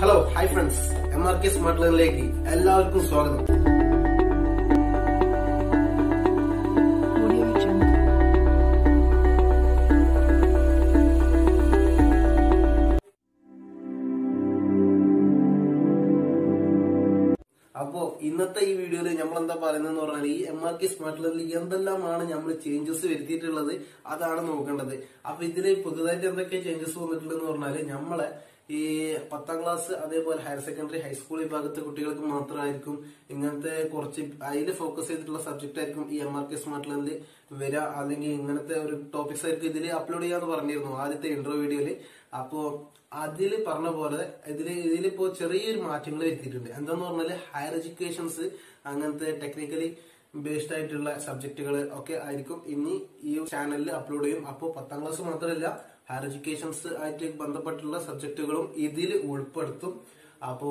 Hello hi friends M R K smart ലൈനിലേക്ക് എല്ലാവർക്കും സ്വാഗതം. അപ്പോ ഇന്നത്തെ ഈ വീഡിയോയിൽ നമ്മൾ എന്താ പറയുന്നത് പറഞ്ഞാൽ ഈ എം ആർ കെ സ്മാർട്ട് ലെവലിൽ എന്തെല്ലാമാണ് നമ്മൾ ചേഞ്ചസ് വരുത്തിയിട്ടുള്ളത്? അതാണ് നോക്കേണ്ടത്. അപ്പൊ ഇതിൽ പുതുതായിട്ട് എന്തൊക്കെ ചേഞ്ചസ് വന്നിട്ടുണ്ടെന്ന് പറഞ്ഞാൽ നമ്മളെ ഈ പത്താം ക്ലാസ് അതേപോലെ ഹയർ സെക്കൻഡറി ഹൈസ്കൂൾ വിഭാഗത്തെ കുട്ടികൾക്ക് മാത്രമായിരിക്കും ഇങ്ങനത്തെ കുറച്ച് അതിൽ ഫോക്കസ് ചെയ്തിട്ടുള്ള സബ്ജക്റ്റ് ആയിരിക്കും ഈ എം ആർ കെ സ്മാർട്ട് ലേണിൽ വരിക അല്ലെങ്കിൽ ഇങ്ങനത്തെ ഒരു ടോപ്പിക്സ് ആയിരിക്കും ഇതിൽ അപ്ലോഡ് ചെയ്യാന്ന് പറഞ്ഞിരുന്നു ആദ്യത്തെ ഇന്റർവ്യൂ വീഡിയോയിൽ അപ്പോ അതിൽ പറഞ്ഞ പോലെ ഇതിൽ ഇതിലിപ്പോ ചെറിയൊരു മാറ്റങ്ങൾ വരുത്തിയിട്ടുണ്ട്. എന്താന്ന് പറഞ്ഞാൽ ഹയർ എഡ്യൂക്കേഷൻസ് അങ്ങനത്തെ ടെക്നിക്കലി ബേസ്ഡ് ആയിട്ടുള്ള സബ്ജക്റ്റുകൾ ഒക്കെ ആയിരിക്കും ഇനി ഈ ചാനലിൽ അപ്ലോഡ് ചെയ്യും. അപ്പോൾ പത്താം ക്ലാസ് മാത്രമല്ല ഹയർ എഡ്യൂക്കേഷൻസ് ആയിട്ട് ബന്ധപ്പെട്ടുള്ള സബ്ജക്റ്റുകളും ഇതിൽ ഉൾപ്പെടുത്തും. അപ്പോ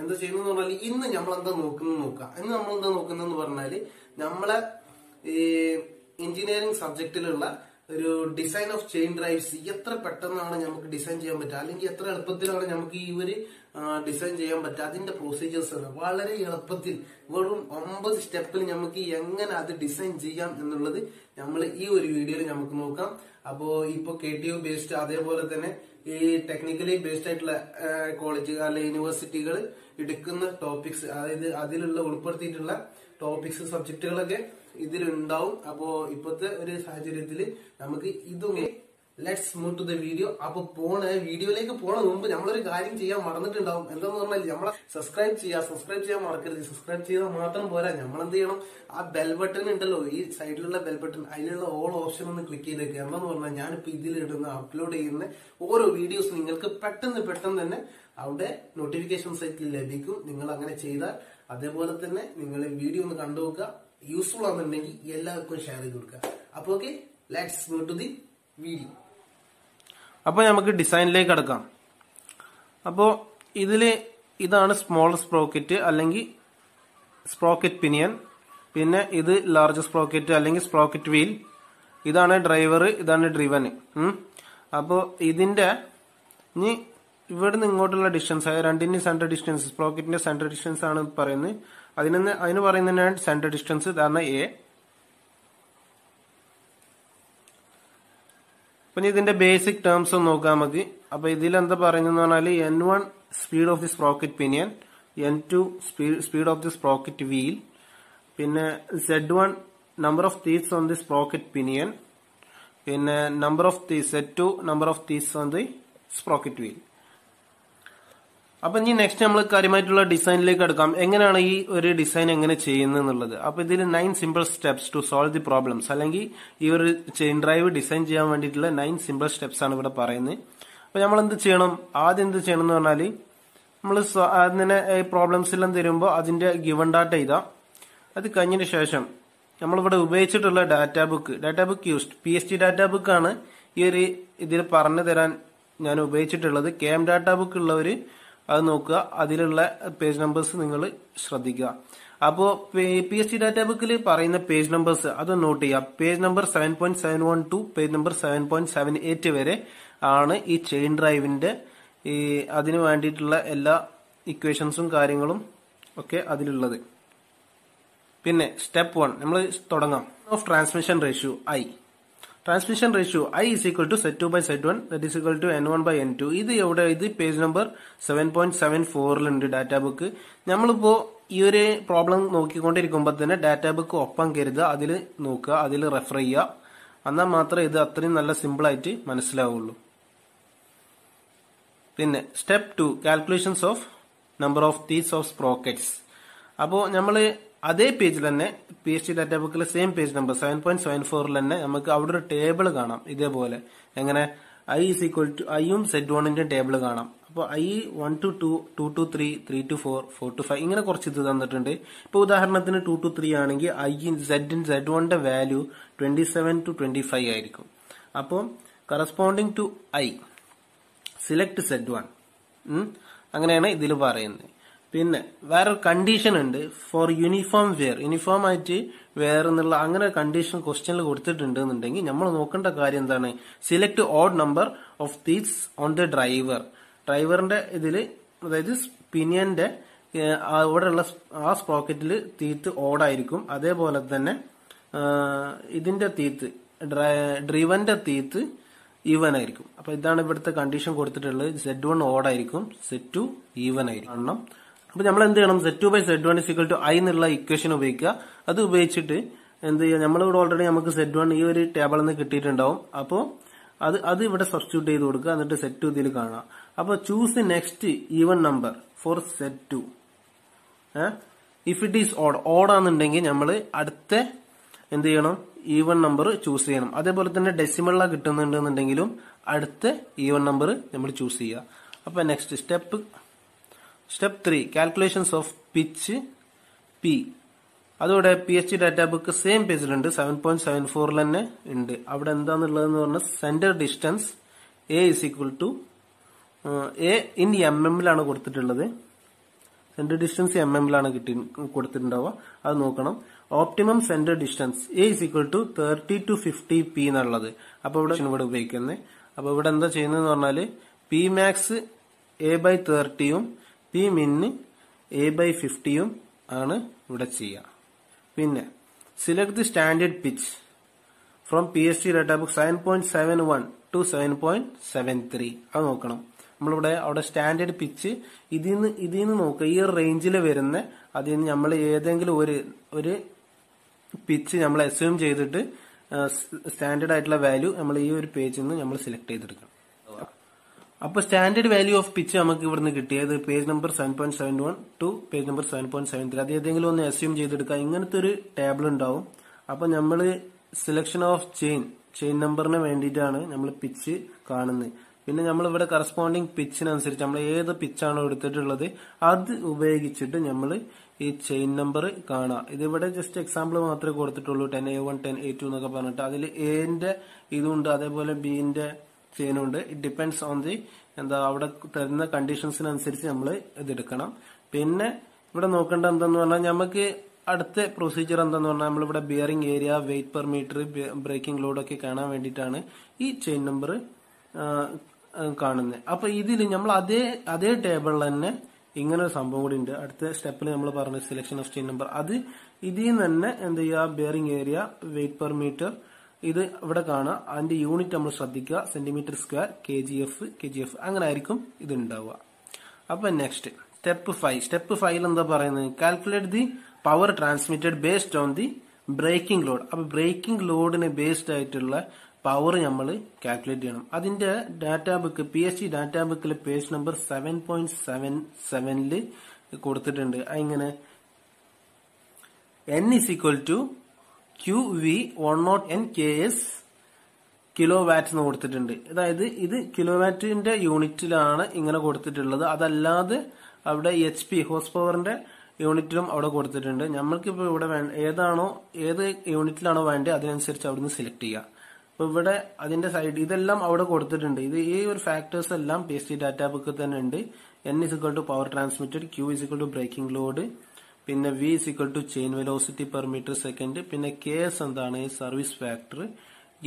എന്താ ചെയ്യുന്നത് പറഞ്ഞാൽ ഇന്ന് നമ്മൾ എന്താ നോക്കുന്നത് നോക്കാം ഇന്ന് നമ്മൾ എന്താ നോക്കുന്നതെന്ന് പറഞ്ഞാൽ നമ്മളെ ഈ എഞ്ചിനീയറിംഗ് സബ്ജക്റ്റിലുള്ള ഒരു ഡിസൈൻ ഓഫ് ചെയിൻ ഡ്രൈവ്സ് എത്ര പെട്ടെന്നാണ് നമുക്ക് ഡിസൈൻ ചെയ്യാൻ പറ്റുക? അല്ലെങ്കിൽ എത്ര എളുപ്പത്തിലാണ് നമുക്ക് ഈ ഒരു ഡിസൈൻ ചെയ്യാൻ പറ്റുക അതിന്റെ പ്രൊസീജിയേഴ്സ് ആണ്. വളരെ എളുപ്പത്തിൽ വെറും ഒമ്പത് സ്റ്റെപ്പിൽ നമുക്ക് എങ്ങനെ അത് ഡിസൈൻ ചെയ്യാം എന്നുള്ളത് നമ്മൾ ഈ ഒരു വീഡിയോയിൽ നമുക്ക് നോക്കാം. അപ്പോ ഇപ്പൊ കെ ടി യു ബേസ്ഡ് അതേപോലെ തന്നെ ഈ ടെക്നിക്കലി ബേസ്ഡ് ആയിട്ടുള്ള കോളേജ് അല്ലെ യൂണിവേഴ്സിറ്റികൾ എടുക്കുന്ന ടോപ്പിക്സ് അതായത് അതിലുള്ള ഉൾപ്പെടുത്തിയിട്ടുള്ള ടോപ്പിക്സ് സബ്ജക്റ്റുകളൊക്കെ ഇതിലുണ്ടാവും. അപ്പോ ഇപ്പോഴത്തെ ഒരു സാഹചര്യത്തിൽ നമുക്ക് ഇതും let's move to the video അപ്പൊ പോണ. വീഡിയോയിലേക്ക് പോണ മുമ്പ് നമ്മളൊരു കാര്യം ചെയ്യാൻ മറന്നിട്ടുണ്ടാവും. എന്താന്ന് പറഞ്ഞാൽ നമ്മളെ സബ്സ്ക്രൈബ് ചെയ്യാ സബ്സ്ക്രൈബ് ചെയ്യാൻ മറക്കരുത്. സബ്സ്ക്രൈബ് ചെയ്താൽ മാത്രം പോരാ. നമ്മൾ എന്ത് ചെയ്യണം? ആ ബെൽ ബട്ടൺ ഉണ്ടല്ലോ ഈ സൈഡിലുള്ള ബെൽ ബട്ടൺ അതിലുള്ള ഓൾ ഓപ്ഷൻ ഒന്ന് ക്ലിക്ക് ചെയ്തേക്കുക എന്താന്ന് പറഞ്ഞാൽ ഞാനിപ്പോ ഇതിലിടുന്ന അപ്ലോഡ് ചെയ്യുന്ന ഓരോ വീഡിയോസ് നിങ്ങൾക്ക് പെട്ടെന്ന് പെട്ടെന്ന് തന്നെ അവിടെ നോട്ടിഫിക്കേഷൻ സൈറ്റിൽ ലഭിക്കും. നിങ്ങൾ അങ്ങനെ ചെയ്താൽ അതേപോലെ തന്നെ നിങ്ങൾ വീഡിയോ ഒന്ന് കണ്ടു നോക്കുക. യൂസ്ഫുൾ ആണെന്നുണ്ടെങ്കിൽ എല്ലാവർക്കും ഷെയർ ചെയ്ത് കൊടുക്കുക. അപ്പൊ okay let's go to the video അപ്പൊ നമുക്ക് ഡിസൈനിലേക്ക് കടക്കാം. അപ്പോൾ ഇതിൽ ഇതാണ് സ്മോൾ സ്പ്രോക്കറ്റ് അല്ലെങ്കിൽ സ്പ്രോക്കറ്റ് പിനിയൻ പിന്നെ ഇത് ലാർജ് സ്പ്രോക്കറ്റ് അല്ലെങ്കിൽ സ്പ്രോക്കറ്റ് വീൽ ഇതാണ് ഡ്രൈവർ ഇതാണ് ഡ്രിവൻ അപ്പോൾ ഇതിന്റെ ഇനി ഇവിടുന്ന് ഇങ്ങോട്ടുള്ള ഡിസ്റ്റൻസ് ആയ രണ്ടിന്റെ സെന്റർ ഡിസ്റ്റൻസ് സ്പ്രോക്കറ്റിന്റെ സെന്റർ ഡിസ്റ്റൻസ് ആണ് പറയുന്നത്. അതിന് അതിന് പറയുന്നതിനാണ് സെന്റർ ഡിസ്റ്റൻസ് ഇതാണ് എ പിന്നെ ഇതിന്റെ ബേസിക് ടേംസ് ഒന്ന് നോക്കാം നമുക്ക് അപ്പൊ ഇതിൽ എന്താ പറയുന്നത് പറഞ്ഞാൽ N one speed of the sprocket pinion N two speed of the sprocket wheel പിന്നെ Z one number of teeth on the sprocket pinion പിന്നെ number of teeth Z two number of teeth on the sprocket wheel അപ്പൊ ഇനി next നമ്മൾ കാര്യമായിട്ടുള്ള ഡിസൈനിലേക്ക് എടുക്കാം എങ്ങനെയാണ് ഈ ഒരു ഡിസൈൻ എങ്ങനെ ചെയ്യുന്നത് എന്നുള്ളത്? അപ്പൊ ഇതിൽ nine simple steps to solve the problems അല്ലെങ്കിൽ ഈ ഒരു ചെയിൻ ഡ്രൈവ് ഡിസൈൻ ചെയ്യാൻ വേണ്ടിയിട്ടുള്ള നയൻ സിമ്പിൾ സ്റ്റെപ്സ് ആണ് ഇവിടെ പറയുന്നത്. അപ്പൊ നമ്മൾ എന്ത് ചെയ്യണം? ആദ്യം എന്ത് ചെയ്യണം എന്ന് പറഞ്ഞാൽ നമ്മൾ അതിനെ പ്രോബ്ലംസ് എല്ലാം തരുമ്പോൾ അതിന്റെ ഗിവൺ ഡാറ്റ ഇതാ അത് കഴിഞ്ഞതിന് ശേഷം നമ്മളിവിടെ ഉപയോഗിച്ചിട്ടുള്ള data book data book used P S T data book ആണ് ഈ ഒരു ഇതിൽ പറഞ്ഞു തരാൻ ഞാൻ ഉപയോഗിച്ചിട്ടുള്ളത്. കെ എം ഡാറ്റ ബുക്ക് ഉള്ളവര് അത് നോക്കുക. അതിലുള്ള പേജ് നമ്പേഴ്സ് നിങ്ങൾ ശ്രദ്ധിക്കുക. അപ്പോ പി എസ് ഡാറ്റാ ബുക്കിൽ പറയുന്ന പേജ് നമ്പേഴ്സ് അത് നോട്ട് ചെയ്യുക. Page number seven point seven one two page number seven point seven eight വരെ ആണ് ഈ ചെയിൻ ഡ്രൈവിന്റെ ഈ അതിന് വേണ്ടിയിട്ടുള്ള എല്ലാ ഇക്വേഷൻസും കാര്യങ്ങളും ഒക്കെ അതിലുള്ളത്. പിന്നെ സ്റ്റെപ്പ് വൺ നമ്മൾ തുടങ്ങാം. Of transmission ratio I transmission ratio I is equal to Z two by Z one that is equal to N one by N two ഇത് എവിടെ? ഇത് page number seven point seven ഫോറിലുണ്ട് data book നമ്മളിപ്പോ ഈ ഒരു problem നോക്കിക്കൊണ്ടിരിക്കുമ്പോൾ തന്നെ data book ഒപ്പം കരുതുക അതിൽ നോക്കുക അതിൽ റെഫർ ചെയ്യുക. എന്നാൽ മാത്രമേ ഇത് അത്രയും നല്ല സിമ്പിൾ ആയിട്ട് മനസ്സിലാവുള്ളൂ. പിന്നെ step two calculations of number of teeth of sprockets അപ്പോൾ നമ്മൾ അതേ പേജിൽ തന്നെ പി എച്ച് ഡി ഡാറ്റാ ബുക്കിലെ same page number seven point seven ഫോറിൽ തന്നെ നമുക്ക് അവിടെ ഒരു ടേബിൾ കാണാം. ഇതേപോലെ എങ്ങനെ ഐ ഇസ് ഈക്വൽ ടു ഐയും സെറ്റ് വണ്ണിന്റെ ടേബിൾ കാണാം. അപ്പോൾ I one two two two two three three two four four two five ഇങ്ങനെ കുറച്ച് ഇത് തന്നിട്ടുണ്ട്. ഇപ്പോൾ ഉദാഹരണത്തിന് ടു ടു ത്രീ ആണെങ്കിൽ ഐ സെഡ് സെഡ് വണ്ണിന്റെ value twenty seven to twenty five ആയിരിക്കും. അപ്പോൾ corresponding to I select Z one അങ്ങനെയാണ് ഇതിൽ പറയുന്നത്. പിന്നെ വേറൊരു കണ്ടീഷൻ ഉണ്ട് ഫോർ യൂണിഫോം വെയർ യൂണിഫോം ആയിട്ട് വെയർ എന്നുള്ള അങ്ങനെ കണ്ടീഷൻ ക്വസ്റ്റ്യനിൽ കൊടുത്തിട്ടുണ്ട് എന്നുണ്ടെങ്കിൽ നമ്മൾ നോക്കേണ്ട കാര്യം എന്താണ്? Select odd number of teeth on the driver ഡ്രൈവറിന്റെ ഇതിൽ അതായത് പിനിയന്റെ ഇവിടെയുള്ള ആ സ്പ്രോക്കറ്റിൽ തീത്ത് ഓടായിരിക്കും അതേപോലെ തന്നെ ഇതിന്റെ തീത്ത് ഡ്രൈവന്റെ തീത്ത് ഈവൻ ആയിരിക്കും. അപ്പൊ ഇതാണ് ഇവിടുത്തെ കണ്ടീഷൻ കൊടുത്തിട്ടുള്ളത്. സെഡ് വൺ ഓഡ് ആയിരിക്കും. സെറ്റ് ടു ഈവൻ ആയിരിക്കും. കാരണം അപ്പൊ നമ്മൾ എന്ത് ചെയ്യണം Z two by Z one is equal to I എന്നുള്ള ഇക്വേഷൻ ഉപയോഗിക്കുക. അത് ഉപയോഗിച്ചിട്ട് എന്ത് ചെയ്യുക? നമ്മളിവിടെ ഓൾറെഡി നമുക്ക് സെറ്റ് വൺ ഈ ഒരു ടേബിളിൽ നിന്ന് കിട്ടിയിട്ടുണ്ടാവും. അപ്പോൾ അത് അത് ഇവിടെ സബ്സ്റ്റിറ്റ്യൂട്ട് ചെയ്ത് കൊടുക്കുക. എന്നിട്ട് സെറ്റ് ടു ഇതിൽ കാണുക. അപ്പൊ choose next even number for Z two if it is odd odd ആണെന്നുണ്ടെങ്കിൽ നമ്മൾ അടുത്ത എന്ത് ചെയ്യണം? ഈവൺ നമ്പർ ചൂസ് ചെയ്യണം. അതേപോലെ തന്നെ ഡെസിമളിലാണ് കിട്ടുന്നുണ്ടെന്നുണ്ടെങ്കിലും അടുത്ത ഈവൺ നമ്പർ നമ്മൾ ചൂസ് ചെയ്യുക. അപ്പൊ next step step three calculations of pitch P അതോടെ P H data book same പേജിലുണ്ട് seven point seven ഫോറിൽ തന്നെ ഉണ്ട്. അവിടെ എന്താന്നുള്ളതെന്ന് പറഞ്ഞാൽ centre distance A is equal to A in M എമ്മിലാണ് കൊടുത്തിട്ടുള്ളത്. സെന്റർ ഡിസ്റ്റൻസ് എം എമ്മിലാണ് കിട്ടി കൊടുത്തിട്ടുണ്ടാവുക. അത് നോക്കണം. Optimum centre distance A is equal to thirty to fifty P എന്നുള്ളത്. അപ്പൊ ഇവിടെ ഇവിടെ ഉപയോഗിക്കുന്നത്. അപ്പൊ ഇവിടെ എന്താ ചെയ്യുന്നതെന്ന് പറഞ്ഞാൽ പി മാക്സ് എ ബൈ തേർട്ടിയും പി മിന്ന് എ ബൈ ഫിഫ്റ്റിയും ആണ് ഇവിടെ ചെയ്യുക. പിന്നെ select the standard pitch from P S T data book seven point seven one two seven point seven three അത് നോക്കണം. നമ്മളിവിടെ അവിടെ സ്റ്റാൻഡേർഡ് പിച്ച് ഇതിൽ നിന്ന് ഇതിൽ നിന്ന് നോക്കുക. ഈ റേഞ്ചിൽ വരുന്ന അതിൽ നിന്ന് നമ്മൾ ഏതെങ്കിലും ഒരു ഒരു പിച്ച് നമ്മൾ അസ്യൂം ചെയ്തിട്ട് സ്റ്റാൻഡേർഡ് ആയിട്ടുള്ള വാല്യൂ നമ്മൾ ഈ ഒരു പേജിൽ നിന്ന് നമ്മൾ സെലക്ട് ചെയ്തെടുക്കണം. അപ്പൊ സ്റ്റാൻഡേർഡ് വാല്യൂ ഓഫ് പിച്ച് നമുക്ക് ഇവിടുന്ന് കിട്ടിയത് page number seven point seven one two page number seven point seven three അത് ഏതെങ്കിലും ഒന്ന് അസ്യൂം ചെയ്തെടുക്കുക ഇങ്ങനത്തെ ഒരു ടേബിൾ ഉണ്ടാവും. അപ്പൊ നമ്മൾ സെലക്ഷൻ ഓഫ് ചെയിൻ ചെയിൻ നമ്പറിന് വേണ്ടിയിട്ടാണ് നമ്മൾ പിച്ച് കാണുന്നത്. പിന്നെ നമ്മൾ ഇവിടെ കറസ്പോണ്ടിങ് പിച്ചിനനുസരിച്ച് നമ്മൾ ഏത് പിച്ചാണോ എടുത്തിട്ടുള്ളത് അത് ഉപയോഗിച്ചിട്ട് നമ്മൾ ഈ ചെയിൻ നമ്പർ കാണാം. ഇതിവിടെ ജസ്റ്റ് എക്സാമ്പിൾ മാത്രമേ കൊടുത്തിട്ടുള്ളൂ. Ten A one ten A two എന്നൊക്കെ പറഞ്ഞിട്ട്. അതിൽ എന്റെ ഇതുണ്ട് അതേപോലെ ബിന്റെ ചെയ്യുന്നുണ്ട്. ഇറ്റ് ഡിപ്പെൻഡ്സ് ഓൺ ദി എന്താ അവിടെ തരുന്ന കണ്ടീഷൻസിനനുസരിച്ച് നമ്മൾ ഇതെടുക്കണം. പിന്നെ ഇവിടെ നോക്കേണ്ട എന്താന്ന് പറഞ്ഞാൽ നമുക്ക് അടുത്ത പ്രൊസീജിയർ എന്താന്ന് പറഞ്ഞാൽ നമ്മളിവിടെ bearing area weight per metre breaking load ഒക്കെ കാണാൻ വേണ്ടിയിട്ടാണ് ഈ ചെയിൻ നമ്പർ കാണുന്നത് അപ്പൊ ഇതിൽ നമ്മൾ അതേ അതേ ടേബിളിൽ തന്നെ ഇങ്ങനെ ഒരു സംഭവം കൂടി ഉണ്ട്. അടുത്ത സ്റ്റെപ്പിൽ നമ്മൾ പറഞ്ഞ സെലക്ഷൻ ഓഫ് ചെയിൻ നമ്പർ അത് ഇതിൽ നിന്ന് തന്നെ എന്ത് ചെയ്യുക? Bearing area weight per metre ഇത് ഇവിടെ കാണാം. അതിന്റെ യൂണിറ്റ് നമ്മൾ ശ്രദ്ധിക്കുക. Centimetre square K G F K G F അങ്ങനെ ആയിരിക്കും ഇത് ഉണ്ടാവുക അപ്പൊ next step five step five എന്താ പറയുന്നത്? Calculate the power transmitted based on the breaking load അപ്പൊ ബ്രേക്കിംഗ് ലോഡിനെ ബേസ്ഡ് ആയിട്ടുള്ള പവർ നമ്മൾ കാൽക്കുലേറ്റ് ചെയ്യണം. അതിന്റെ data book P S C data ബുക്കിൽ page number seven point seven സെവനിൽ കൊടുത്തിട്ടുണ്ട്. അതിങ്ങനെ? N is equal to Q V one nought N K S kilo watt എന്ന് കൊടുത്തിട്ടുണ്ട്. അതായത് ഇത് കിലോ വാറ്റിന്റെ യൂണിറ്റിലാണ് ഇങ്ങനെ കൊടുത്തിട്ടുള്ളത്. അതല്ലാതെ അവിടെ എച്ച് പി ഹോസ് പവറിന്റെ യൂണിറ്റിലും അവിടെ കൊടുത്തിട്ടുണ്ട്. നമ്മൾക്കിപ്പോൾ ഇവിടെ ഏതാണോ ഏത് യൂണിറ്റിലാണോ വേണ്ടത് അതിനനുസരിച്ച് അവിടുന്ന് സെലക്ട് ചെയ്യുക അപ്പൊ ഇവിടെ അതിന്റെ സൈഡ് ഇതെല്ലാം അവിടെ കൊടുത്തിട്ടുണ്ട്. ഇത് ഈ ഒരു ഫാക്ടേഴ്സ് എല്ലാം പി എസ് ടി ഡാറ്റാ ബുക്കിൽ തന്നെ ഉണ്ട്. N is equal to power transmitted Q is equal to breaking load പിന്നെ V is equal to chain velocity per metre second പിന്നെ കെ എസ് എന്താണ്? Service factor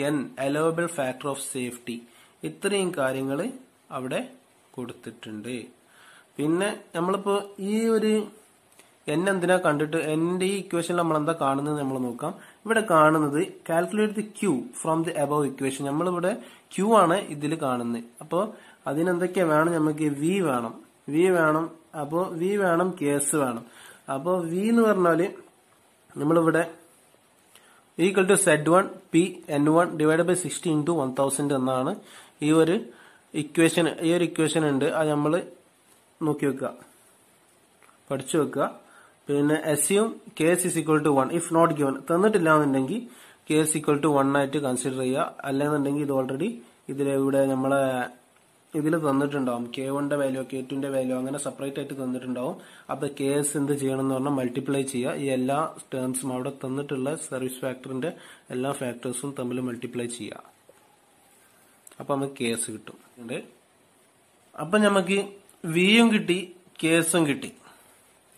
N allowable factor of safety ഇത്രയും കാര്യങ്ങൾ അവിടെ കൊടുത്തിട്ടുണ്ട്. പിന്നെ നമ്മളിപ്പോ ഈ ഒരു എൻ എന്തിനാ കണ്ടിട്ട് എന്റെ ഈ ഇക്വേഷൻ നമ്മൾ എന്താ കാണുന്നത് നമ്മൾ നോക്കാം. ഇവിടെ കാണുന്നത് calculate the Q from the above equation നമ്മളിവിടെ ക്യൂ ആണ് ഇതിൽ കാണുന്നത്. അപ്പോൾ അതിനെന്തൊക്കെയാ വേണം? നമുക്ക് വി വേണം. വി വേണം. അപ്പോൾ വി വേണം കേസ് വേണം. അപ്പോൾ വി എന്ന് പറഞ്ഞാൽ നമ്മളിവിടെ equal to Z one P N one divide by sixty into one thousand എന്നാണ് ഈ ഒരു ഇക്വേഷൻ ഈ ഒരു ഇക്വേഷൻ ഉണ്ട്. അത് നമ്മൾ നോക്കി വെക്കുക. പഠിച്ചു വെക്കുക. പിന്നെ S U K S is equal to one if not given തന്നിട്ടില്ല എന്നുണ്ടെങ്കിൽ K S equal to one ആയിട്ട് കൺസിഡർ ചെയ്യുക. അല്ലെന്നുണ്ടെങ്കിൽ ഇത് ഓൾറെഡി ഇതിലിവിടെ നമ്മളെ ഇതിൽ തന്നിട്ടുണ്ടാവും. കെ വണ്ണിന്റെ വാല്യൂ കെ ടുന്റെ വാല്യൂ അങ്ങനെ സെപ്പറേറ്റ് ആയിട്ട് തന്നിട്ടുണ്ടാവും. അപ്പൊ കെ എസ് എന്ത് ചെയ്യണം എന്ന് പറഞ്ഞാൽ മൾട്ടിപ്ലൈ ചെയ്യുക. ഈ എല്ലാ ടേംസും അവിടെ തന്നിട്ടുള്ള സർവീസ് ഫാക്ടറിന്റെ എല്ലാ ഫാക്ടേഴ്സും തമ്മിൽ മൾട്ടിപ്ലൈ ചെയ്യുക. അപ്പൊ നമുക്ക് കെ എസ് കിട്ടും. അപ്പൊ നമുക്ക് വിയും കിട്ടി കേസും കിട്ടി.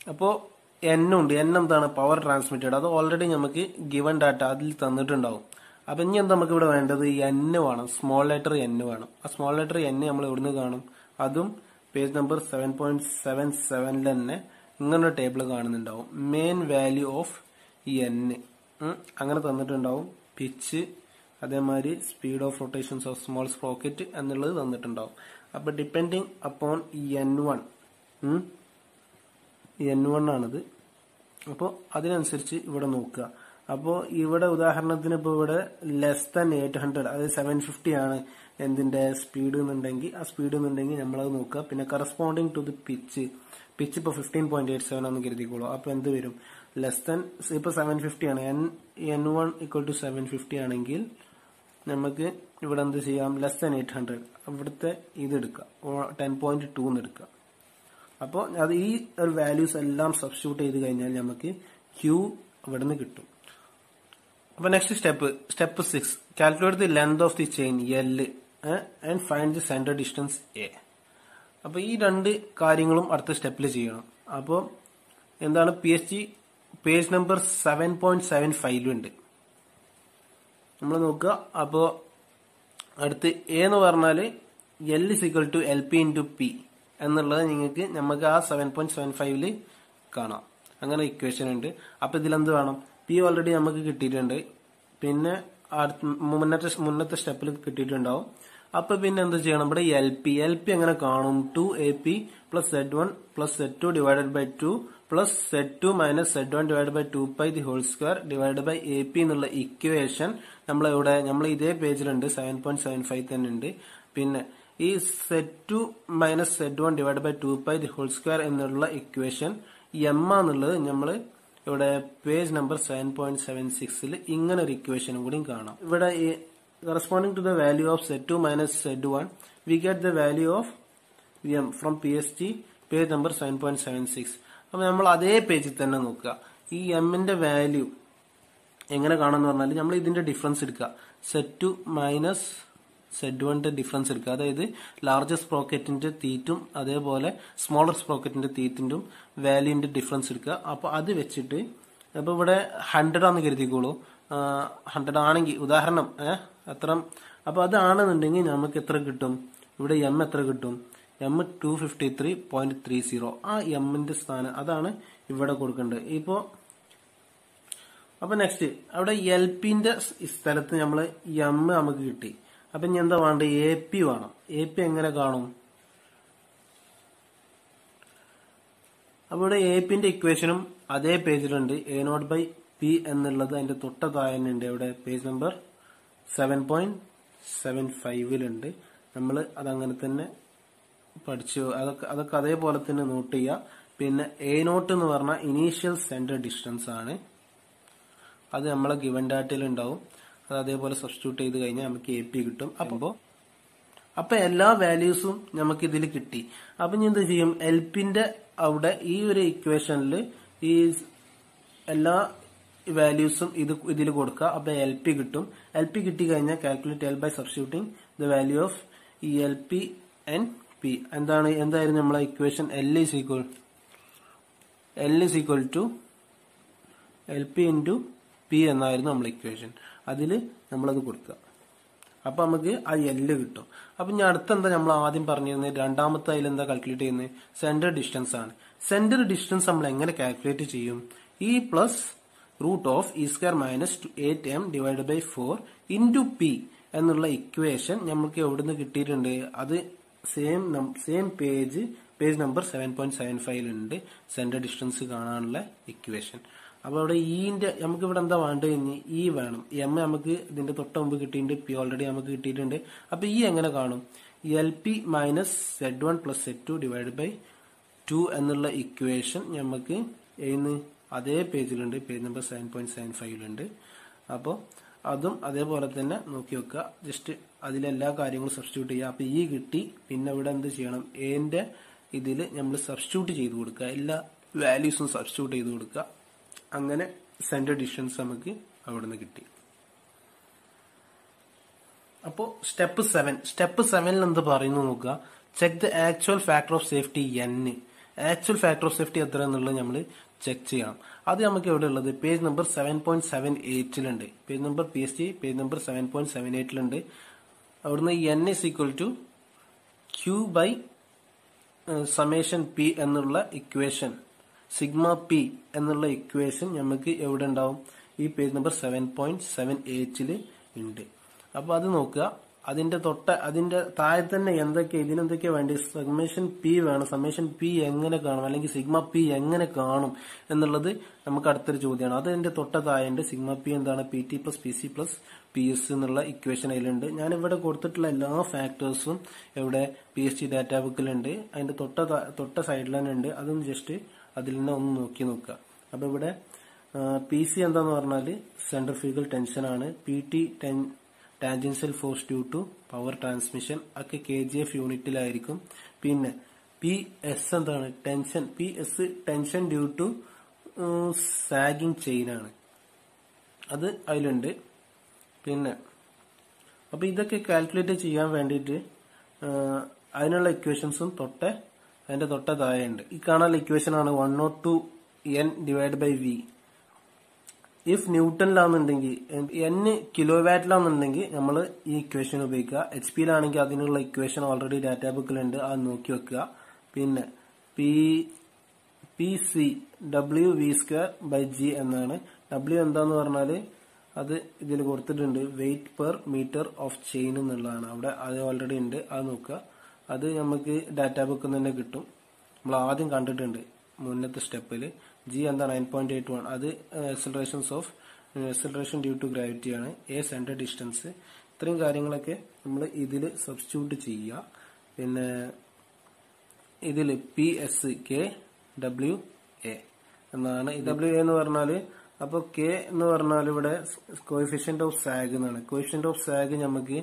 അപ്പോ എന്നും ഉണ്ട്. എൻ എന്താണ്? പവർ ട്രാൻസ്മിറ്റഡ് അത് ഓൾറെഡി നമുക്ക് ഗിവൻ ഡാറ്റ അതിൽ തന്നിട്ടുണ്ടാവും. അപ്പൊ ഇനി എന്താ നമുക്ക് ഇവിടെ വേണ്ടത്? എൻ വേണം. സ്മോൾ ലെറ്റർ എൻ വേണം. ആ സ്മോൾ ലെറ്റർ എൻ നമ്മൾ എവിടുന്ന് കാണും? അതും page number seven point seven സെവനിൽ തന്നെ ഇങ്ങനൊരു ടേബിൾ കാണുന്നുണ്ടാവും. മെയിൻ വാല്യൂ ഓഫ് എൻ അങ്ങനെ തന്നിട്ടുണ്ടാവും. പിച്ച് അതേമാതിരി speed of rotations of small sprocket എന്നുള്ളത് തന്നിട്ടുണ്ടാവും. അപ്പൊ depending upon N one N one ആണിത്. അപ്പോൾ അതിനനുസരിച്ച് ഇവിടെ നോക്കുക. അപ്പോൾ ഇവിടെ ഉദാഹരണത്തിന് ഇപ്പൊ ഇവിടെ ലെസ് ദൻ എയ്റ്റ് ഹൺഡ്രഡ് അതായത് സെവൻ ഫിഫ്റ്റി ആണ് എന്തിന്റെ സ്പീഡ് എന്നുണ്ടെങ്കിൽ. ആ സ്പീഡ് എന്നുണ്ടെങ്കിൽ നമ്മളത് നോക്കുക. പിന്നെ corresponding to the pitch pitch ഇപ്പൊ ഫിഫ്റ്റീൻ പോയിന്റ് എയ്റ്റ് സെവൻ ആണെന്ന് കരുതിക്കോളൂ. അപ്പോൾ എന്ത് വരും? ലെസ് ദൻ ഇപ്പോൾ സെവൻ ഫിഫ്റ്റി ആണ്. N N one equal to seven fifty ആണെങ്കിൽ നമുക്ക് ഇവിടെ എന്ത് ചെയ്യാം? ലെസ് ദൻ എയ്റ്റ് ഹൺഡ്രഡ് ഇവിടുത്തെ ഇത് എടുക്കുക. ടെൻ പോയിന്റ് ടു എന്ന് എടുക്കുക. അപ്പോൾ അത് ഈ ഒരു വാല്യൂസ് എല്ലാം സബ്സ്റ്റിറ്റ്യൂട്ട് ചെയ്ത് കഴിഞ്ഞാൽ നമുക്ക് ക്യൂ ഇവിടുന്ന് കിട്ടും. അപ്പൊ next step step six calculate the length of the chain L and find the centre distance A അപ്പൊ ഈ രണ്ട് കാര്യങ്ങളും അടുത്ത സ്റ്റെപ്പിൽ ചെയ്യണം. അപ്പോൾ എന്താണ് P H G page number seven point seven ഫൈവിലുണ്ട് നമ്മൾ നോക്കുക. അപ്പോൾ അടുത്ത് എ എന്ന് പറഞ്ഞാൽ L is equal to L P into P എന്നുള്ളത് നിങ്ങൾക്ക് നമുക്ക് ആ സെവൻ പോയിന്റ് സെവൻ ഫൈവിൽ കാണാം. അങ്ങനെ ഇക്വേഷൻ ഉണ്ട്. അപ്പൊ ഇതിലെന്ത് വേണം? പി ഓൾറെഡി നമുക്ക് കിട്ടിയിട്ടുണ്ട്. പിന്നെ മുന്നത്തെ മുന്നത്തെ സ്റ്റെപ്പിൽ കിട്ടിയിട്ടുണ്ടാവും. അപ്പൊ പിന്നെ എന്ത് ചെയ്യണം? ഇവിടെ എൽ പി എൽ പി എങ്ങനെ കാണും? Two A P plus Z one plus Z two divided by two plus Z two minus Z one divide by two pi the whole square divide by A P എന്നുള്ള equation നമ്മൾ ഇവിടെ നമ്മൾ ഇതേ പേജിലുണ്ട്. Seven point seven five തന്നെ ഉണ്ട്. പിന്നെ ഈ Z two minus Z one divide by two pi the whole square എന്നുള്ള ഇക്വേഷൻ എം എന്നുള്ളത് നമ്മൾ ഇവിടെ page number seven point seven സിക്സിൽ ഇങ്ങനെ ഒരു ഇക്വേഷനും കൂടി കാണാം. ഇവിടെ corresponding to the value of Z two minus Z one we get the value of M from P S T page number seven point seven six അപ്പൊ നമ്മൾ അതേ പേജിൽ തന്നെ നോക്കുക. ഈ എമ്മിന്റെ വാല്യൂ എങ്ങനെ കാണാന്ന് പറഞ്ഞാൽ നമ്മൾ ഇതിന്റെ ഡിഫറൻസ് എടുക്കുക. സെറ്റ് ടു മൈനസ് സെഡ് വണ്ണിന്റെ ഡിഫറൻസ് എടുക്കുക. അതായത് ലാർജസ്റ്റ് സ്പ്രോക്കറ്റിന്റെ തീറ്റും അതേപോലെ സ്മോളർ സ്പ്രോക്കറ്റിന്റെ തീറ്റിന്റും വാല്യൂന്റെ ഡിഫറൻസ് എടുക്കുക. അപ്പൊ അത് വെച്ചിട്ട് അപ്പൊ ഇവിടെ ഹൺഡ്രഡ് ആണെന്ന് കരുതിക്കോളൂ. ഹൺഡ്രഡ് ആണെങ്കിൽ ഉദാഹരണം ഏഹ് അത്ര. അപ്പൊ അതാണെന്നുണ്ടെങ്കിൽ നമുക്ക് എത്ര കിട്ടും? ഇവിടെ എം എത്ര കിട്ടും? M two fifty three point three zero ആ എമ്മിന്റെ സ്ഥാനം അതാണ് ഇവിടെ കൊടുക്കേണ്ടത്. ഇപ്പോ അപ്പൊ നെക്സ്റ്റ് അവിടെ എൽ പിന്റെ സ്ഥലത്ത് നമ്മൾ എം നമുക്ക് കിട്ടി. അപ്പൊ ഇനി എന്താ വേണ്ടത് എ പി വേണം. എ പി എങ്ങനെ കാണും? അപ്പൊ ഇവിടെ എ പിന്റെ ഇക്വേഷനും അതേ പേജിലുണ്ട് എ നോട്ട് ബൈ പി എന്നുള്ളത് അതിന്റെ തൊട്ട താഴെയുണ്ട് ഇവിടെ page number seven point seven ഫൈവിലുണ്ട് നമ്മൾ അതങ്ങനെ തന്നെ പഠിച്ചു. അതൊക്കെ അതൊക്കെ അതേപോലെ തന്നെ നോട്ട് ചെയ്യുക പിന്നെ എ നോട്ട് എന്ന് പറഞ്ഞാൽ ഇനീഷ്യൽ സെന്റർ ഡിസ്റ്റൻസ് ആണ്. അത് നമ്മളെ ഗിവൻ ഡാറ്റയിൽ ഉണ്ടാവും. അത് അതേപോലെ സബ്സ്റ്റിറ്റ്യൂട്ട് ചെയ്ത് കഴിഞ്ഞാൽ നമുക്ക് എ പി കിട്ടും. അപ്പോ അപ്പൊ എല്ലാ വാല്യൂസും നമുക്ക് ഇതിൽ കിട്ടി. അപ്പൊ ഞാൻ എന്ത് ചെയ്യും? എൽ പിന്റെ അവിടെ ഈ ഒരു ഇക്വേഷനിൽ ഈ എല്ലാ വാല്യൂസും ഇത് ഇതിൽ കൊടുക്കുക. അപ്പൊ എൽ പി കിട്ടും. എൽ പി കിട്ടി കഴിഞ്ഞാൽ calculate L by substituting the value of ഈ എൽ പി എൻ പി എന്താണ് എന്തായിരുന്നു നമ്മളെ equation L is equal L is equal to L P into P എന്നായിരുന്നു നമ്മളെ ഇക്വേഷൻ അതിൽ നമ്മളത് കൊടുക്കുക. അപ്പൊ നമുക്ക് ആ എല്ല് കിട്ടും. അപ്പൊ ഞാൻ അടുത്ത എന്താ നമ്മൾ ആദ്യം പറഞ്ഞിരുന്നത്? രണ്ടാമത്തെ അതിൽ എന്താ കാൽക്കുലേറ്റ് ചെയ്യുന്നത്? സെന്റർ ഡിസ്റ്റൻസ് ആണ്. സെന്റർ ഡിസ്റ്റൻസ് നമ്മൾ എങ്ങനെ കാൽക്കുലേറ്റ് ചെയ്യും? E plus root of E square minus eight M divide by four into P എന്നുള്ള ഇക്വേഷൻ നമുക്ക് എവിടുന്ന് കിട്ടിയിട്ടുണ്ട്? അത് same same page page number seven point seven ഫൈവിലുണ്ട് centre distance കാണാനുള്ള ഇക്വേഷൻ അപ്പൊ അവിടെ ഇന്റെ നമുക്ക് ഇവിടെ എന്താ വേണ്ടത് ഇനി? ഇ വേണം. എം നമുക്ക് ഇതിന്റെ തൊട്ട് മുമ്പ് കിട്ടിയിട്ടുണ്ട് പി ഓൾറെഡി നമുക്ക് കിട്ടിയിട്ടുണ്ട്. അപ്പൊ ഇ എങ്ങനെ കാണും? L P minus Z one plus Z two divide by two എന്നുള്ള ഇക്വേഷൻ നമുക്ക് ഇന്ന് അതേ പേജിലുണ്ട്. Page number seven point seven ഫൈവിലുണ്ട് അപ്പോൾ അതും അതേപോലെ തന്നെ നോക്കി വെക്കുക. ജസ്റ്റ് അതിലെല്ലാ കാര്യങ്ങളും സബ്സ്റ്റിറ്റ്യൂട്ട് ചെയ്യുക. അപ്പൊ ഈ കിട്ടി. പിന്നെ ഇവിടെ എന്ത് ചെയ്യണം? എന്റെ ഇതിൽ നമ്മൾ സബ്സ്റ്റിറ്റ്യൂട്ട് ചെയ്ത് കൊടുക്കുക. എല്ലാ വാല്യൂസും സബ്സ്റ്റിറ്റ്യൂട്ട് ചെയ്ത് കൊടുക്കുക. അങ്ങനെ സെന്റർ ഡിസ്റ്റൻസ് നമുക്ക് അവിടുന്ന് കിട്ടി. അപ്പോ സ്റ്റെപ്പ് സെവൻ സ്റ്റെപ്പ് സെവനിൽ എന്ത് പറയുന്നു നോക്കുക? Check the actual factor of safety N actual factor of safety എത്ര എന്നുള്ളത് നമ്മൾ ചെക്ക് ചെയ്യണം. അത് നമുക്ക് എവിടെ ഉള്ളത്? Page number seven point seven എയ്റ്റിലുണ്ട് page number P S T page number seven point seven എയ്റ്റിലുണ്ട് അവിടുന്ന് N is equal to Q by summation P എന്നുള്ള ഇക്വേഷൻ സിഗ്മ പി എന്നുള്ള ഇക്വേഷൻ നമുക്ക് എവിടെ ഉണ്ടാവും? ഈ page number seven point seven എച്ചിൽ ഉണ്ട് അപ്പൊ അത് നോക്കുക. അതിന്റെ തൊട്ട അതിന്റെ താഴെ തന്നെ എന്തൊക്കെ ഇതിനെന്തൊക്കെ വേണ്ടി സമ്മേഷൻ പി വേണം. സമ്മേഷൻ പി എങ്ങനെ കാണും? അല്ലെങ്കിൽ സിഗ്മ പി എങ്ങനെ കാണും എന്നുള്ളത് നമുക്ക് അടുത്തൊരു ചോദ്യമാണ്. അത് അതിന്റെ തൊട്ട താഴെ സിഗ്മ പി എന്താണ്? P T plus P C plus P S എന്നുള്ള ഇക്വേഷൻ അതിലുണ്ട്. ഞാൻ ഇവിടെ കൊടുത്തിട്ടുള്ള എല്ലാ ഫാക്ടേഴ്സും ഇവിടെ പി എസ് ടി ഡാറ്റ ബുക്കിലുണ്ട് അതിന്റെ തൊട്ട തൊട്ട സൈഡിൽ തന്നെ ഉണ്ട്. അതൊന്ന് ജസ്റ്റ് അതിൽ നിന്ന് ഒന്ന് നോക്കി നോക്കുക. അപ്പൊ ഇവിടെ പി സി എന്താന്ന് സെൻട്രിഫ്യൂഗൽ ടെൻഷൻ ആണ്. P T tangential force due to power transmission ഒക്കെ കെ ജി എഫ് യൂണിറ്റിലായിരിക്കും പിന്നെ പി എസ് എന്താണ്? Tension P S tension due to sagging chain ആണ്. അത് അതിലുണ്ട്. പിന്നെ അപ്പൊ ഇതൊക്കെ കാൽക്കുലേറ്റ് ചെയ്യാൻ വേണ്ടിയിട്ട് അതിനുള്ള ഇക്വേഷൻസും തൊട്ട് അതിന്റെ തൊട്ട താഴെയുണ്ട്. ഈ കാണാൻ ഇക്വേഷൻ ആണ് one nought two N divide by V if ന്യൂട്ടണിലാണെന്നുണ്ടെങ്കിൽ N kilo വാറ്റിലാണെന്നുണ്ടെങ്കിൽ നമ്മൾ ഈ ഇക്വേഷൻ ഉപയോഗിക്കുക. എച്ച് പിയിലാണെങ്കിൽ അതിനുള്ള ഇക്വേഷൻ ഓൾറെഡി ഡാറ്റാ ബുക്കിൽ ഉണ്ട് അത് നോക്കി വെക്കുക. പിന്നെ P P C W V square by G എന്നാണ്. ഡബ്ല്യു എന്താന്ന് പറഞ്ഞാൽ അത് ഇതിൽ കൊടുത്തിട്ടുണ്ട്. Weight per metre of chain എന്നുള്ളതാണ്. അവിടെ അത് ഓൾറെഡി ഉണ്ട്. അത് നോക്കുക. അത് നമുക്ക് ഡാറ്റ ബുക്കിൽ നിന്ന് തന്നെ കിട്ടും. നമ്മൾ ആദ്യം കണ്ടിട്ടുണ്ട് മുന്നത്തെ സ്റ്റെപ്പിൽ ജി എന്താ നയൻ പോയിന്റ് എയ്റ്റ് വൺ അത് accelerations of acceleration due to gravity ആണ്. എ സെന്റർ ഡിസ്റ്റൻസ് ഇത്രയും കാര്യങ്ങളൊക്കെ നമ്മൾ ഇതിൽ സബ്സ്റ്റിറ്റ്യൂട്ട് ചെയ്യുക. പിന്നെ ഇതിൽ P S K W A എന്നാണ് ഡബ്ല്യു എന്ന് പറഞ്ഞാൽ അപ്പോൾ കെ എന്ന് പറഞ്ഞാൽ ഇവിടെ കോയിഫിഷ്യന്റ് ഓഫ് സാഗ് എന്നാണ് കോയിഫിഷ്യന്റ് ഓഫ് സാഗ് നമുക്ക്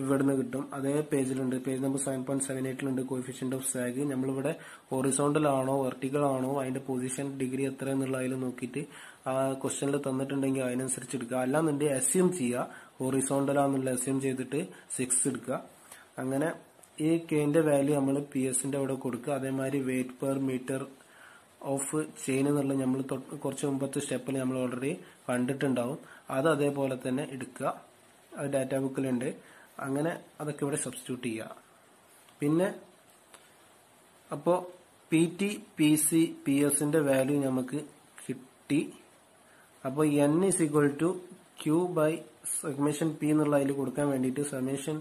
ഇവിടുന്ന് കിട്ടും. അതേ പേജിലുണ്ട്. Page number seven point seven എയ്റ്റിലുണ്ട് coefficient of sag നമ്മളിവിടെ ഹോറിസോണ്ടൽ ആണോ വെർട്ടിക്കൽ ആണോ അതിന്റെ പൊസിഷൻ ഡിഗ്രി എത്ര എന്നുള്ള അതിൽ നോക്കിയിട്ട് ആ ക്വസ്റ്റനിൽ തന്നിട്ടുണ്ടെങ്കിൽ അതിനനുസരിച്ച് എടുക്കുക. അല്ലാന്നുണ്ടെങ്കിൽ അസ്യൂം ചെയ്യുക. ഹൊറിസോണ്ടൽ ആണെന്നുള്ള അസ്യൂം ചെയ്തിട്ട് സിക്സ് എടുക്കുക. അങ്ങനെ ഈ കെന്റെ വാല്യൂ നമ്മൾ പി എസിന്റെ അവിടെ കൊടുക്കുക. അതേമാതിരി weight per metre of chain എന്നുള്ള നമ്മൾ കുറച്ച് മുമ്പത്തെ സ്റ്റെപ്പിൽ നമ്മൾ ഓൾറെഡി കണ്ടിട്ടുണ്ടാവും. അത് അതേപോലെ തന്നെ എടുക്കുക. അത് ഡാറ്റ ബുക്കിലുണ്ട് അങ്ങനെ അതൊക്കെ ഇവിടെ സബ്സ്റ്റിറ്റ്യൂട്ട് ചെയ്യുക. പിന്നെ അപ്പോ P T P C P എസിന്റെ വാല്യൂ നമുക്ക് കിട്ടി. അപ്പോൾ N is equal to Q by summation P എന്നുള്ള അതിൽ കൊടുക്കാൻ വേണ്ടിയിട്ട് സമേഷൻ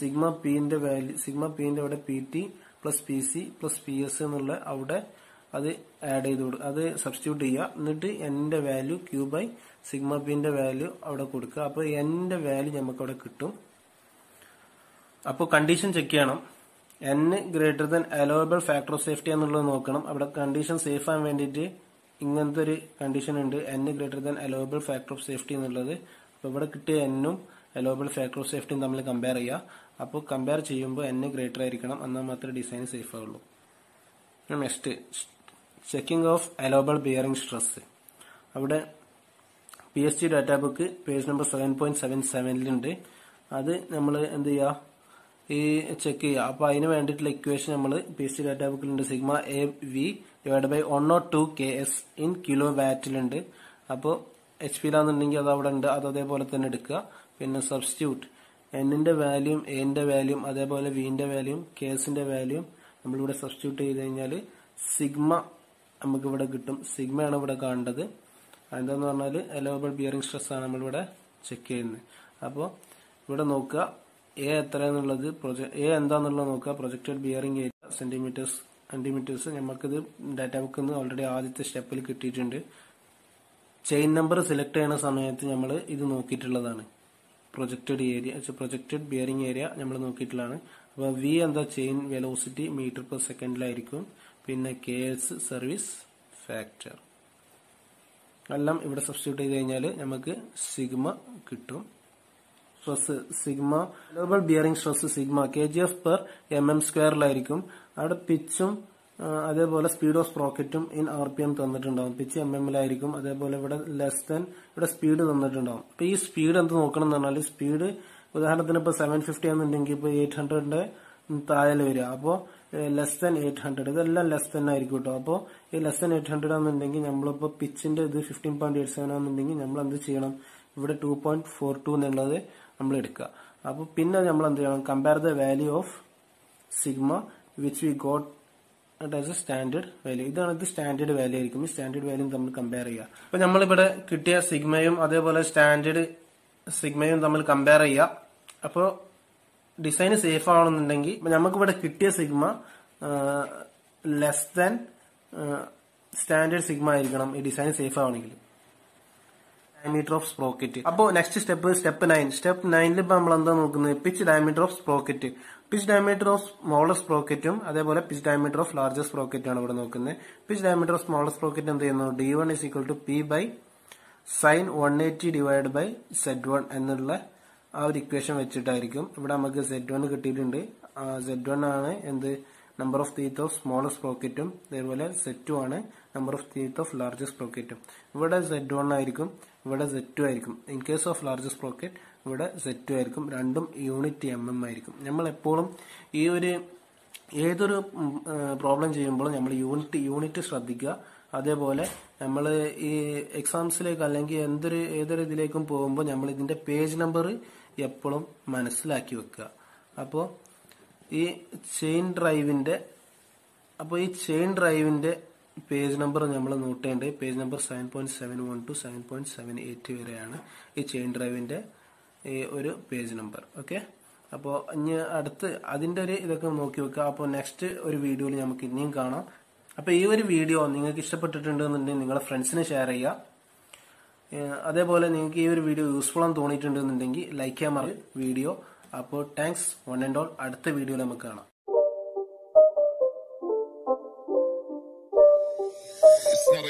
സിഗ്മ പിന്റെ വാല്യൂ സിഗ്മ പിന്റെ അവിടെ P T plus P C plus P S എന്നുള്ള അവിടെ അത് ആഡ് ചെയ്ത് കൊടുക്കുക അത് സബ്സ്റ്റിറ്റ്യൂട്ട് ചെയ്യുക. എന്നിട്ട് എന്റെ വാല്യൂ ക്യൂ ബൈ സിഗ്മ പിന്റെ വാല്യൂ അവിടെ കൊടുക്കുക. അപ്പോൾ എന്റെ വാല്യൂ നമുക്ക് അവിടെ കിട്ടും. അപ്പോൾ കണ്ടീഷൻ ചെക്ക് ചെയ്യണം. N greater than allowable factor of safety എന്നുള്ളത് നോക്കണം. അവിടെ കണ്ടീഷൻ സേഫ് ആകാൻ വേണ്ടിയിട്ട് ഇങ്ങനത്തെ ഒരു കണ്ടീഷൻ ഉണ്ട്. N greater than allowable factor of safety എന്നുള്ളത്. അപ്പോൾ ഇവിടെ കിട്ടിയ എന്നും അലോവബിൾ ഫാക്ടർ ഓഫ് സേഫ്റ്റിയും തമ്മിൽ കമ്പയർ ചെയ്യുക അപ്പോൾ കമ്പയർ ചെയ്യുമ്പോൾ എൻ ഗ്രേറ്റർ ആയിരിക്കണം. എന്നാൽ മാത്രമേ ഡിസൈൻ സേഫ് ആവുള്ളൂ. Next checking of allowable bearing stress അവിടെ P S D data book page number seven point seven സെവനിലുണ്ട് അത് നമ്മൾ എന്ത് ചെയ്യുക ഈ ചെക്ക് ചെയ്യുക. അപ്പൊ അതിന് വേണ്ടിയിട്ടുള്ള ഇക്വേഷൻ നമ്മൾ P C data data ബുക്കിലുണ്ട് sigma A V divide by one nought two K S in kilo വാറ്റിലുണ്ട് അപ്പോൾ എച്ച് പിയിലാണെന്നുണ്ടെങ്കിൽ അത് അവിടെ ഉണ്ട്. അത് അതേപോലെ തന്നെ എടുക്കുക. പിന്നെ സബ്സ്റ്റിറ്റ്യൂട്ട് എന്നിന്റെ വാല്യൂം എന്റെ വാല്യൂം അതേപോലെ വിന്റെ വാല്യൂം കെ എസിന്റെ വാല്യൂം നമ്മളിവിടെ സബ്സ്റ്റിറ്റ്യൂട്ട് ചെയ്ത് കഴിഞ്ഞാൽ സിഗ്മ നമുക്ക് ഇവിടെ കിട്ടും. സിഗ്മയാണ് ഇവിടെ കാണേണ്ടത്. എന്താന്ന് പറഞ്ഞാൽ അലോബിൾ ബിയറിംഗ് സ്ട്രെസ് ആണ് നമ്മളിവിടെ ചെക്ക് ചെയ്യുന്നത്. അപ്പോൾ ഇവിടെ നോക്കുക. എ എത്ര എന്നുള്ളത് എ എന്താന്നുള്ളത് നോക്കുക. Projected bearing area centimetres centimetres നമുക്കിത് ഡാറ്റ ബുക്കിൽ നിന്ന് ഓൾറെഡി ആദ്യത്തെ സ്റ്റെപ്പിൽ കിട്ടിയിട്ടുണ്ട്. ചെയിൻ നമ്പർ സെലക്ട് ചെയ്യുന്ന സമയത്ത് നമ്മൾ ഇത് നോക്കിയിട്ടുള്ളതാണ്. Projected area projected bearing area നമ്മൾ നോക്കിയിട്ടുള്ളതാണ്. അപ്പോൾ വി എന്താ ചെയിൻ വെലോസിറ്റി മീറ്റർ പെർ സെക്കൻഡിലായിരിക്കും പിന്നെ കെ എസ് സർവീസ് ഫാക്ടർ എല്ലാം ഇവിടെ സബ്സ്റ്റിറ്റ്യൂട്ട് ചെയ്ത് കഴിഞ്ഞാൽ നമുക്ക് സിഗ്മ കിട്ടും. Stress sigma global bearing stress sigma K G F per M M സ്ക്വയറിലായിരിക്കും അവിടെ പിച്ചും അതേപോലെ സ്പീഡ് ഓഫ് സ്പ്രോക്കറ്റും ഇൻ ആർ പി എം തന്നിട്ടുണ്ടാവും. പിച്ച് എം എമ്മിലായിരിക്കും അതേപോലെ ഇവിടെ ലെസ് ദൻ ഇവിടെ സ്പീഡ് തന്നിട്ടുണ്ടാവും. അപ്പൊ ഈ സ്പീഡ് എന്ത് നോക്കണം എന്ന് പറഞ്ഞാൽ സ്പീഡ് ഉദാഹരണത്തിന് ഇപ്പൊ സെവൻ ഫിഫ്റ്റി ആണെന്നുണ്ടെങ്കിൽ ഇപ്പൊ എയ്റ്റ് ഹൺഡ്രഡിന്റെ താഴെ വരിക. അപ്പോ ലെസ് ദൻ എയ്റ്റ് ഹൺഡ്രഡ് ഇതെല്ലാം ലെസ് ദൻ ആയിരിക്കും കേട്ടോ അപ്പോൾ ഈ ലെസ് ദൻ എയ്റ്റ് ഹൺഡ്രഡ് ആണെന്നുണ്ടെങ്കിൽ നമ്മളിപ്പോ പിച്ചിന്റെ ഇത് ഫിഫ്റ്റീൻ പോയിന്റ് എയ്റ്റ് സെവൻ ആണെന്നുണ്ടെങ്കിൽ നമ്മൾ എന്ത് ചെയ്യണം? ഇവിടെ ടു പോയിന്റ് ഫോർ ടു എന്നുള്ളത് നമ്മൾ എടുക്കുക അപ്പോൾ പിന്നെ നമ്മൾ എന്ത് ചെയ്യണം compare the value of sigma which we got as a standard value ഇതാണ് ഇത് സ്റ്റാൻഡേർഡ് വാല്യൂ ആയിരിക്കും. ഈ സ്റ്റാൻഡേർഡ് വാല്യൂ നമ്മൾ കമ്പയർ ചെയ്യുക. അപ്പൊ നമ്മളിവിടെ കിട്ടിയ സിഗ്മയും അതേപോലെ സ്റ്റാൻഡേർഡ് സിഗ്മയും തമ്മിൽ കമ്പയർ ചെയ്യുക. അപ്പോൾ ഡിസൈൻ സേഫ് ആവണമെന്നുണ്ടെങ്കിൽ നമുക്കിവിടെ കിട്ടിയ sigma less than standard sigma ആയിരിക്കണം. ഈ ഡിസൈൻ സേഫ് ആവണമെങ്കിൽ. ഡയമീറ്റർ ഓഫ് സ്പ്രോക്കറ്റ് അപ്പോ next step step nine step നയനിൽ ഇപ്പൊ നമ്മൾ എന്താ നോക്കുന്നത് pitch diameter of sprocket pitch diameter of smaller സ്പ്രോക്കറ്റും അതേപോലെ പിച്ച് ഡയമീറ്റർ ഓഫ് ലാർജർ സ്പ്രോക്കറ്റും ആണ് ഇവിടെ നോക്കുന്നത്. Pitch diameter of smaller sprocket എന്ത് ചെയ്യുന്നു? D one is equal to P by sine one eighty divide by Z one എന്നുള്ള ആ ഒരു ഇക്വേഷൻ വെച്ചിട്ടായിരിക്കും. ഇവിടെ നമുക്ക് സെഡ് വൺ കിട്ടിയിട്ടുണ്ട്. സെഡ് വൺ ആണ് എന്ത്? Number of teeth of smaller സ്പ്രോക്കറ്റും അതേപോലെ സെറ്റ് ആണ് number of teeth of largest സ്പ്രോക്കറ്റും ഇവിടെ സെഡ് വൺ ആയിരിക്കും. ഇവിടെ സെറ്റ് ആയിരിക്കും. In case of largest sprocket ഇവിടെ സെറ്റ് ആയിരിക്കും. രണ്ടും യൂണിറ്റ് എം എം ആയിരിക്കും. നമ്മൾ എപ്പോഴും ഈ ഒരു ഏതൊരു പ്രോബ്ലം ചെയ്യുമ്പോഴും നമ്മൾ യൂണിറ്റ് യൂണിറ്റ് ശ്രദ്ധിക്കുക. അതേപോലെ നമ്മൾ ഈ എക്സാംസിലേക്ക് അല്ലെങ്കിൽ എന്തൊരു ഏതൊരു ഇതിലേക്കും പോകുമ്പോൾ നമ്മൾ ഇതിന്റെ പേജ് നമ്പർ എപ്പോഴും മനസ്സിലാക്കി വെക്കുക. അപ്പോൾ ഈ ചെയിൻ ഡ്രൈവിന്റെ അപ്പോൾ ഈ ചെയിൻ ഡ്രൈവിന്റെ പേജ് നമ്പർ നമ്മൾ നോട്ട് ചെയ്യേണ്ടത് page number seven point seven one two seven point seven eight വരെയാണ് ഈ ചെയിൻ ഡ്രൈവിന്റെ ഈ ഒരു പേജ് നമ്പർ. ഓക്കെ? അപ്പോൾ ഇനി അടുത്ത് അതിന്റെ ഒരു ഇതൊക്കെ നോക്കി വെക്കുക. അപ്പോൾ നെക്സ്റ്റ് ഒരു വീഡിയോയിൽ നമുക്ക് ഇനിയും കാണാം. അപ്പോൾ ഈ ഒരു വീഡിയോ നിങ്ങൾക്ക് ഇഷ്ടപ്പെട്ടിട്ടുണ്ടെന്നുണ്ടെങ്കിൽ നിങ്ങളുടെ ഫ്രണ്ട്സിന് ഷെയർ ചെയ്യുക. അതേപോലെ നിങ്ങൾക്ക് ഈ ഒരു വീഡിയോ യൂസ്ഫുൾ ആണെന്ന് തോന്നിയിട്ടുണ്ടെന്നുണ്ടെങ്കിൽ ലൈക്ക് ചെയ്യാൻ മറക്കും വീഡിയോ. അപ്പോൾ താങ്ക്സ് വൺ ആൻഡ് ഓൾ അടുത്ത വീഡിയോയിൽ നമുക്ക് കാണാം.